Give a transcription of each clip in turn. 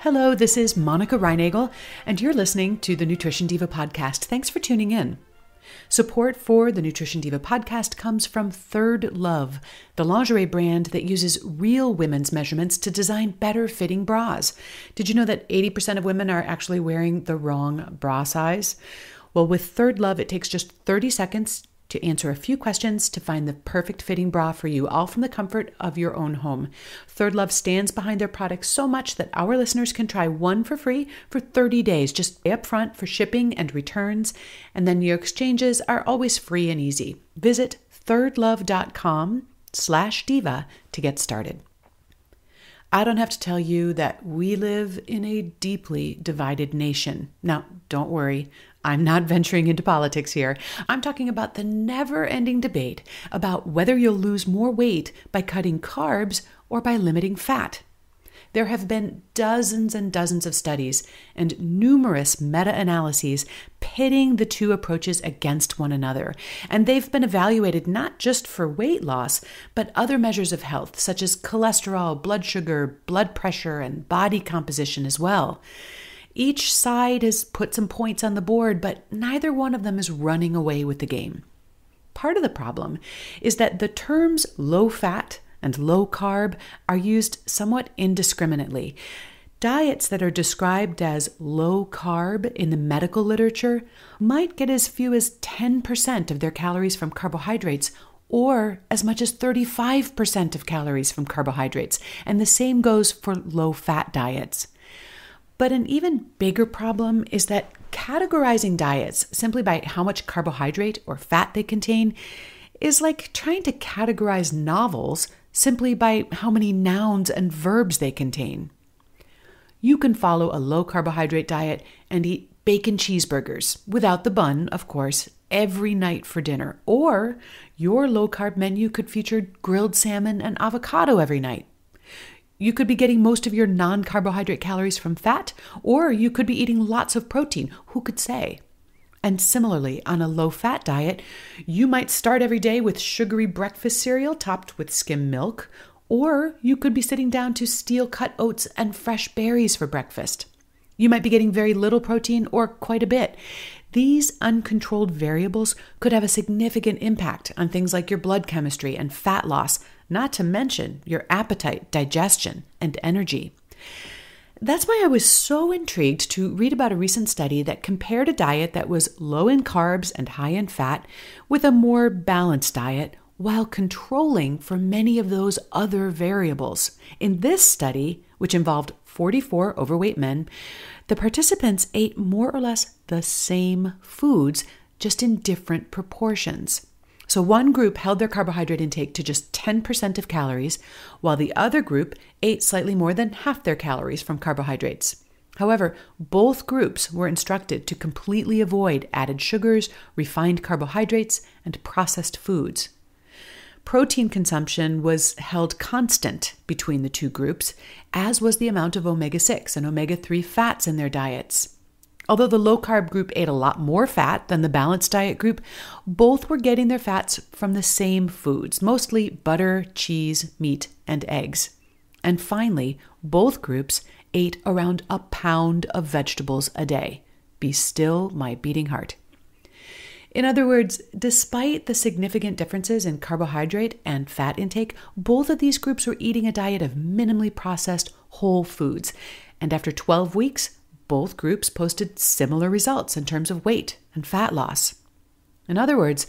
Hello, this is Monica Reinagel, and you're listening to the Nutrition Diva podcast. Thanks for tuning in. Support for the Nutrition Diva podcast comes from Third Love, the lingerie brand that uses real women's measurements to design better fitting bras. Did you know that 80% of women are actually wearing the wrong bra size? Well, with Third Love, it takes just 30 seconds to answer a few questions to find the perfect fitting bra for you, all from the comfort of your own home. Third Love stands behind their products so much that our listeners can try one for free for 30 days. Just pay up front for shipping and returns, and then your exchanges are always free and easy. Visit thirdlove.com slash diva to get started. I don't have to tell you that we live in a deeply divided nation. Now, don't worry, I'm not venturing into politics here. I'm talking about the never ending debate about whether you'll lose more weight by cutting carbs or by limiting fat. There have been dozens and dozens of studies and numerous meta analyses pitting the two approaches against one another. And they've been evaluated not just for weight loss, but other measures of health, such as cholesterol, blood sugar, blood pressure, and body composition as well. Each side has put some points on the board, but neither one of them is running away with the game. Part of the problem is that the terms low fat and low carb are used somewhat indiscriminately. Diets that are described as low carb in the medical literature might get as few as 10% of their calories from carbohydrates or as much as 35% of calories from carbohydrates, and the same goes for low fat diets. But an even bigger problem is that categorizing diets simply by how much carbohydrate or fat they contain is like trying to categorize novels simply by how many nouns and verbs they contain. You can follow a low carbohydrate diet and eat bacon cheeseburgers, without the bun, of course, every night for dinner. Or your low carb menu could feature grilled salmon and avocado every night. You could be getting most of your non carbohydrate calories from fat, or you could be eating lots of protein. Who could say? And similarly, on a low fat diet, you might start every day with sugary breakfast cereal topped with skim milk, or you could be sitting down to steel cut oats and fresh berries for breakfast. You might be getting very little protein or quite a bit. These uncontrolled variables could have a significant impact on things like your blood chemistry and fat loss, not to mention your appetite, digestion, and energy. That's why I was so intrigued to read about a recent study that compared a diet that was low in carbs and high in fat with a more balanced diet while controlling for many of those other variables. In this study, which involved 44 overweight men, the participants ate more or less the same foods, just in different proportions. So, one group held their carbohydrate intake to just 10% of calories, while the other group ate slightly more than half their calories from carbohydrates. However, both groups were instructed to completely avoid added sugars, refined carbohydrates, and processed foods. Protein consumption was held constant between the two groups, as was the amount of omega 6 and omega 3 fats in their diets. Although the low carb group ate a lot more fat than the balanced diet group, both were getting their fats from the same foods, mostly butter, cheese, meat, and eggs. And finally, both groups ate around a pound of vegetables a day. Be still, my beating heart. In other words, despite the significant differences in carbohydrate and fat intake, both of these groups were eating a diet of minimally processed whole foods. And after 12 weeks, both groups posted similar results in terms of weight and fat loss. In other words,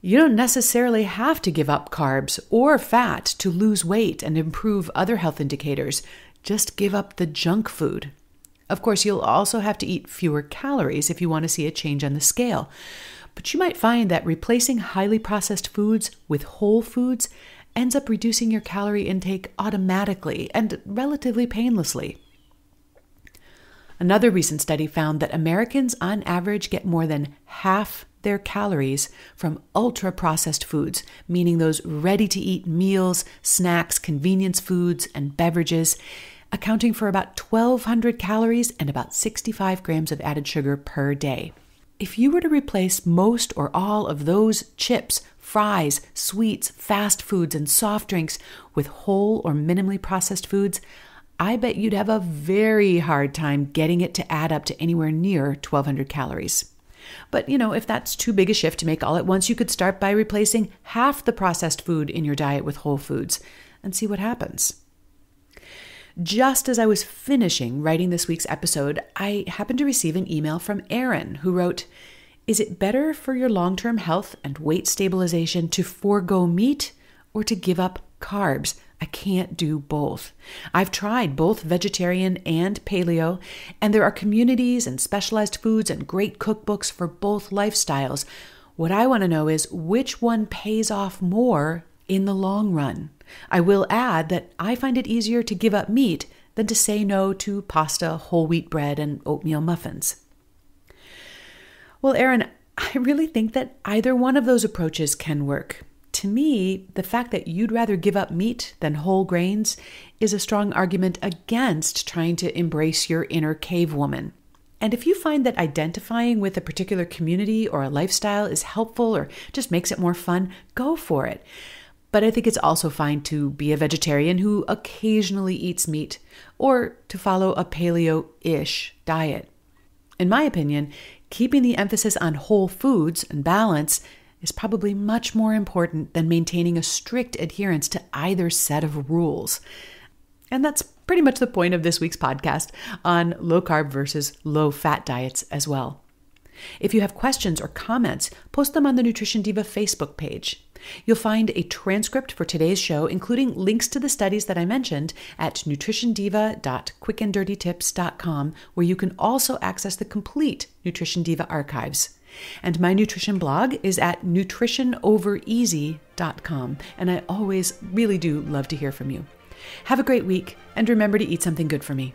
you don't necessarily have to give up carbs or fat to lose weight and improve other health indicators. Just give up the junk food. Of course, you'll also have to eat fewer calories if you want to see a change on the scale. But you might find that replacing highly processed foods with whole foods ends up reducing your calorie intake automatically and relatively painlessly. Another recent study found that Americans on average get more than half their calories from ultra processed foods, meaning those ready to eat meals, snacks, convenience foods, and beverages, accounting for about 1,200 calories and about 65 grams of added sugar per day. If you were to replace most or all of those chips, fries, sweets, fast foods, and soft drinks with whole or minimally processed foods, I bet you'd have a very hard time getting it to add up to anywhere near 1200 calories. But, you know, if that's too big a shift to make all at once, you could start by replacing half the processed food in your diet with whole foods and see what happens. Just as I was finishing writing this week's episode, I happened to receive an email from Erin who wrote, Is it better for your long term health and weight stabilization to forego meat or to give up carbs? I can't do both. I've tried both vegetarian and paleo, and there are communities and specialized foods and great cookbooks for both lifestyles. What I want to know is which one pays off more in the long run. I will add that I find it easier to give up meat than to say no to pasta, whole wheat bread, and oatmeal muffins. Well, Erin, I really think that either one of those approaches can work. To me, the fact that you'd rather give up meat than whole grains is a strong argument against trying to embrace your inner cave woman. And if you find that identifying with a particular community or a lifestyle is helpful or just makes it more fun, go for it. But I think it's also fine to be a vegetarian who occasionally eats meat or to follow a paleo ish diet. In my opinion, keeping the emphasis on whole foods and balance is probably much more important than maintaining a strict adherence to either set of rules. And that's pretty much the point of this week's podcast on low carb versus low fat diets as well. If you have questions or comments, post them on the Nutrition Diva Facebook page. You'll find a transcript for today's show, including links to the studies that I mentioned, at nutritiondiva.quickanddirtytips.com, where you can also access the complete Nutrition Diva archives. And my nutrition blog is at nutritionovereasy.com, and I always really do love to hear from you. Have a great week, and remember to eat something good for me.